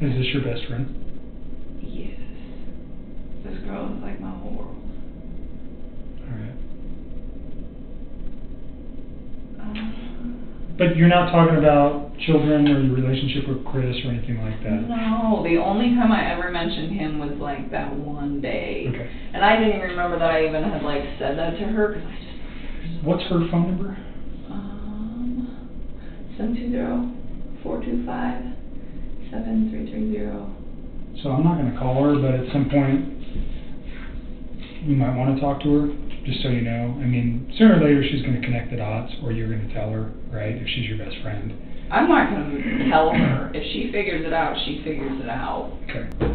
Is this your best friend? Yes. This girl is like my whole world. Alright. Um, But you're not talking about children or your relationship with Chris or anything like that? no, the only time I ever mentioned him was like that one day. Okay. And I didn't even remember that I even had like said that to her because I just. What's her phone number? Um, seven two zero four two five seven three three zero. So I'm not gonna call her, but at some point, you might wanna talk to her, just so you know. I mean, sooner or later, she's gonna connect the dots, or you're gonna tell her, right, if she's your best friend. I'm not gonna tell her. If she figures it out, she figures it out. Okay.